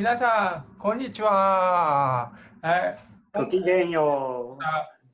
皆さん、こんにちは。えごきげんよう。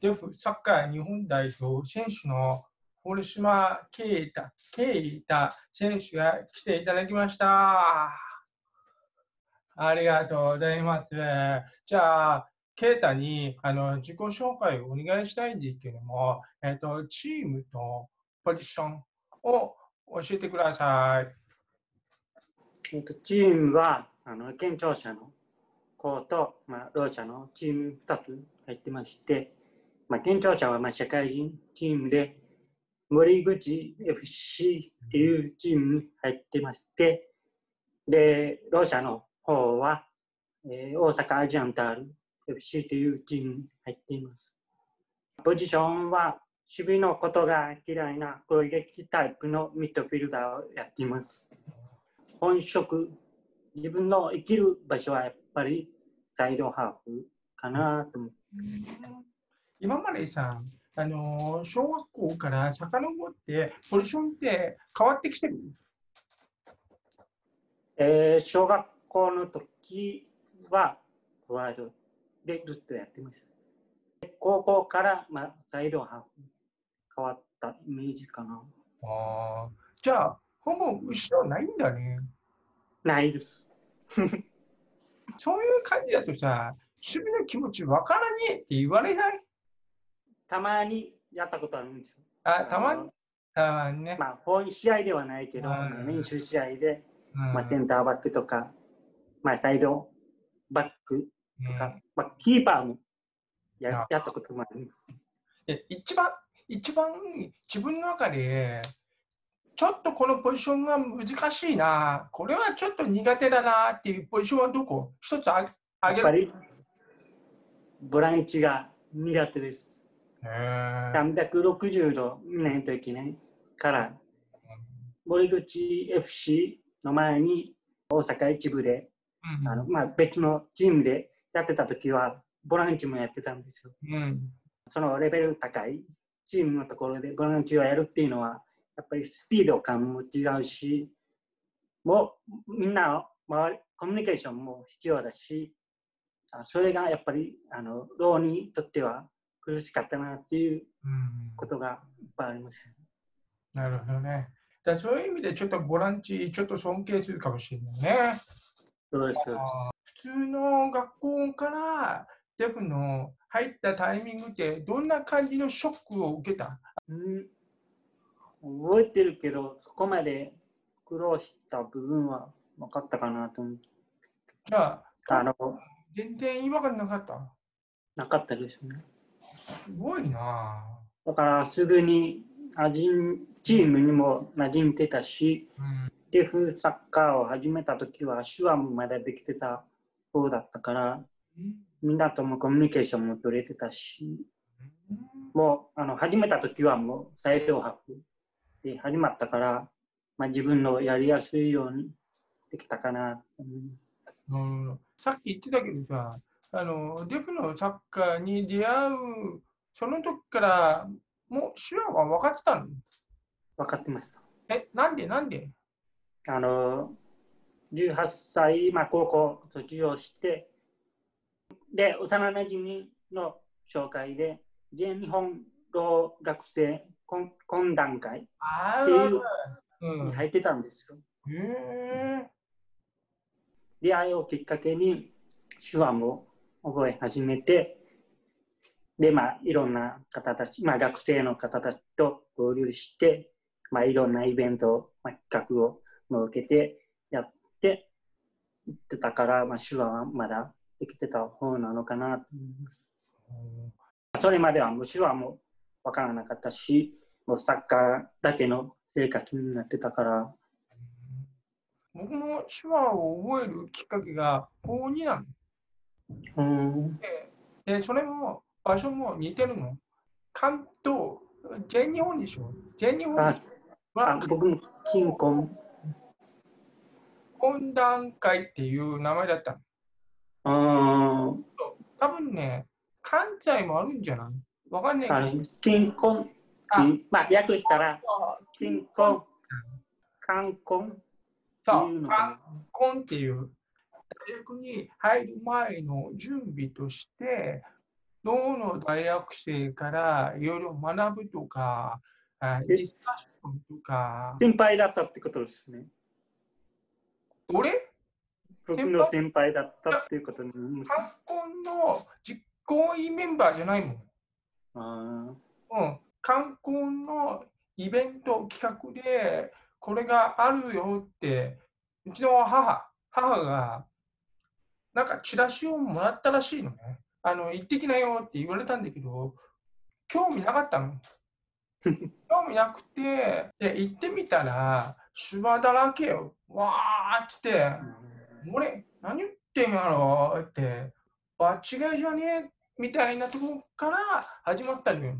デフサッカー日本代表選手の堀島啓太啓太選手が来ていただきました。ありがとうございます。じゃあ、啓太にあの自己紹介をお願いしたいんですけども、えっと、チームとポジションを教えてください。えっと、チームはあの健聴者の子と、まあ、ろう者のチーム2つ入ってまして、まあ、健聴者はまあ社会人チームで森口 FC っていうチームに入ってましてでろう者の方は、えー大阪アジアンタール FC というチームに入っています。ポジションは守備のことが嫌いな攻撃タイプのミッドフィルダーをやっています。本職自分の生きる場所はやっぱりサイドハーフかなと思って今までさ、あの小学校から遡ってポジションって変わってきてるえー小学校の時はフォワードでずっとやってます。で高校から、まあ、サイドハーフ変わったイメージかな。あーじゃあ、ほぼ後ろないんだね。ないです。そういう感じだとさ、守備の気持ちわからねえって言われない？たまにやったことあるんですよ。あたまに？のあーね。まあ、本試合ではないけど、練習試合で、うんまあ、センターバックとか、まあ、サイドバックとか、うんまあ、キーパーもやあやったこともあります。で一番、一番自分の中で、ちょっとこのポジションが難しいな、これはちょっと苦手だなっていうポジションはどこ？一つああげる。やっぱり、ボランチが苦手です。へー360度見ないといけないから、森口 FC の前に大阪一部で、うんあのまあ、別のチームでやってた時は、ボランチもやってたんですよ。うんそのレベル高いチームのところでボランチをやるっていうのは、やっぱりスピード感も違うし、もうみんな周り、コミュニケーションも必要だし、あそれがやっぱり、あの、ローにとっては苦しかったなっていううんことがいっぱいあります。なるほどね。だそういう意味でちょっとボランチ、ちょっと尊敬するかもしれないね。そうです。そうです普通の学校からデフの入ったタイミングってどんな感じのショックを受けた？うん、覚えてるけど、そこまで苦労した部分は分かったかなと思って。じゃあ、あの、全然違和感なかった？なかったですね。すごいなだからすぐに馴染んチームにも馴染んでたし、ぁ。デフサッカーを始めた時は手話もまだできてた方だったから、うんみんなともコミュニケーションも取れてたし、もうあの始めた時はもうサイドハーフで始まったから、まあ、自分のやりやすいようにできたかなと思います。うんさっき言ってたけどさ、あのデフのサッカーに出会う、その時からもう手話は分かってたの？分かってます。え、なんでなんで？あの18歳、まあ、高校卒業して、で、幼なじみの紹介で、全日本老学生懇懇談会？あっていううんに入ってたんですよ。出会いをきっかけに手話も覚え始めて、で、まあ、いろんな方たち、まあ、学生の方たちと交流して、まあ、いろんなイベント、まあ、企画を設けてやっていってたから、まあ、手話はまだできてた方なのかなと思います。それまではもう手話もわからなかったし、もうサッカーだけの生活になってたから、僕も手話を覚えるきっかけが高2なの。うん、で、それも場所も似てるの。関東、全日本でしょ。全日本は僕も金婚、懇談会っていう名前だったの。うん、多分ね、関西もあるんじゃない？わかんないけど金婚ってまあ、略したら、金婚、冠婚そう冠婚っていう。大学に入る前の準備として、どの大学生からいろいろ学ぶとか、スカッションとか、先輩だったってことですね。俺、僕の先輩だったっていうことに。観光の実行委員メンバーじゃないもん。あうん、観光のイベント企画でこれがあるよってうちの母母がなんかチラシをもらったらしいのね。あの行ってきなよって言われたんだけど興味なかったの。興味なくてで行ってみたら手話だらけよ。わーっつってあ。俺何言ってんやろって場違いじゃねえみたいなところから始まったのよ。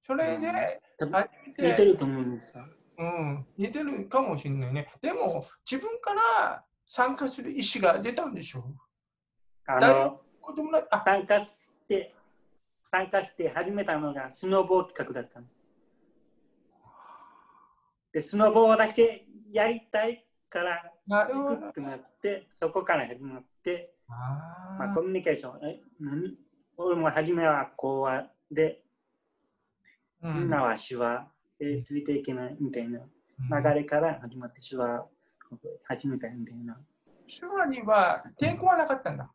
それで初めて。似てると思うんですよ。うん、似てるかもしれないね。でも自分から参加する意思が出たんでしょ？あの、あ。参加して、参加して始めたのがスノーボー企画だったの。で、スノーボーだけやりたいから行くってなって、そこから始まって、あまあ、コミュニケーション、え、何？俺も初めは講話で、ーうんみんなは手話でついていけないみたいなうん流れから始まって手話を始めたみたいな。手話には抵抗はなかったんだ。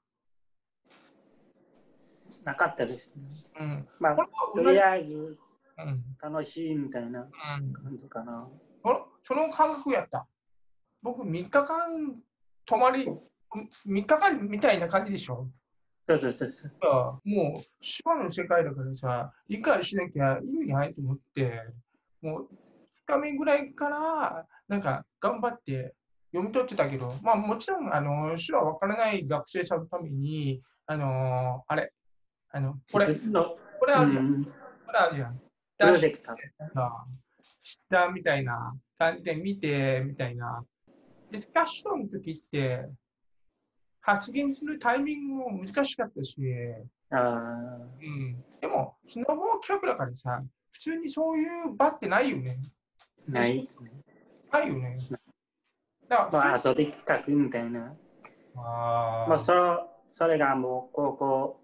なかったですね。うん、まあとはりあえずうん楽しいみたいなうん感じかな。そのその感覚やった。僕、3日間泊まり、3日間みたいな感じでしょ。そうそうそうそう。もう手話の世界だからさ、理解しなきゃ意味ないと思って、もう2日目ぐらいから、なんか頑張って読み取ってたけど、まあもちろん、あの、手話わからない学生さんのために、あのあれ、あの、これ、このれあるじゃん。うん、これあるじゃん。プロジェクター。さ、知ったみたいな感じで見て、みたいな。ディスカッションの時って、発言するタイミングも難しかったし、あうん、でも、スノボー企画だからさ、普通にそういう場ってないよね。ーないですね。ないよね。だまあ、遊び企画みたいな。あまあ、そそれがもう高校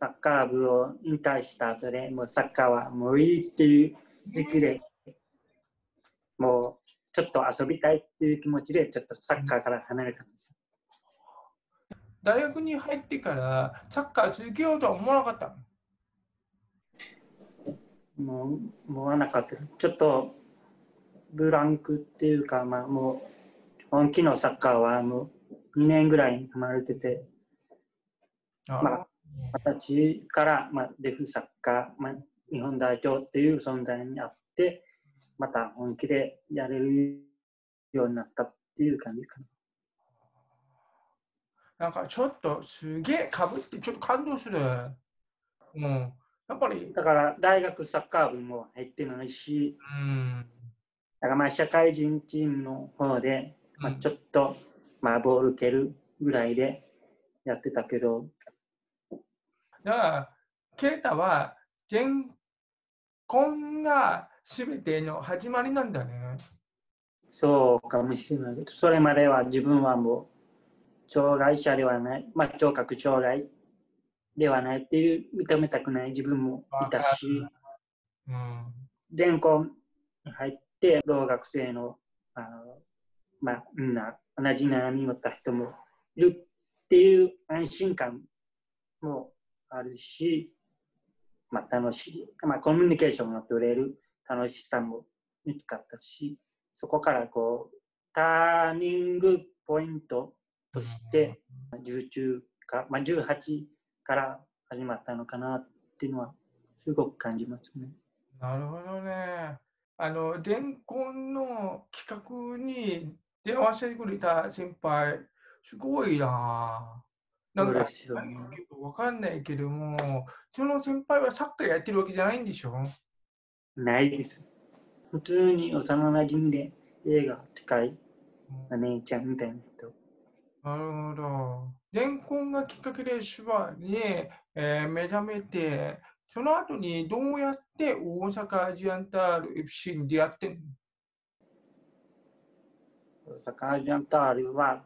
サッカー部を引退した後で、もうサッカーはもういいっていう時期で、もうちょっと遊びたいっていう気持ちで、ちょっとサッカーから離れたんですよ。大学に入ってからサッカー続けようとは思わなかったの。もう、もうなかった。ちょっとブランクっていうか、まあもう本気のサッカーはもう2年ぐらい離れてて、あまあ私から、まあ、デフサッカー、まあ、日本代表っていう存在にあって、また本気でやれるようになったっていう感じかな。なんかちょっとすげえかぶってちょっと感動する。うん。やっぱり、だから大学サッカー部も入ってないし、うん。だからまあ社会人チームの方で、まあ、ちょっと、まあ、ボール蹴るぐらいでやってたけど、だから、ケイタは全婚が全ての始まりなんだね。そうかもしれないけど、それまでは自分はもう、障害者ではない、まあ、聴覚障害ではないっていう認めたくない自分もいたし、うん。全校に入って、老学生の、あのまあ、みんな同じ悩みを持った人もいるっていう安心感もあるし、まあ、楽しい、まあ、コミュニケーションが取れる楽しさも見つかったし、そこからこう、ターニングポイントとして、19か、まあ、18から始まったのかなっていうのは、すごく感じますね。なるほどね。あの、全婚の企画に電話してくれた先輩、すごいな。なんかね。わかんないけども、その先輩はサッカーやってるわけじゃないんでしょ？ないです。普通に幼馴染で映画近いうん姉ちゃんみたいな人。なるほど。レンコンがきっかけで手話に、えー目覚めて、その後にどうやって大阪アジアンタール FC に出会ってんの？大阪アジアンタールは、